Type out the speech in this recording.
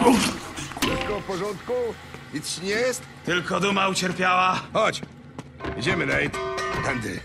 Wszystko w porządku? Nic nie jest? Tylko duma ucierpiała. Chodź. Idziemy, Nate. Tędy.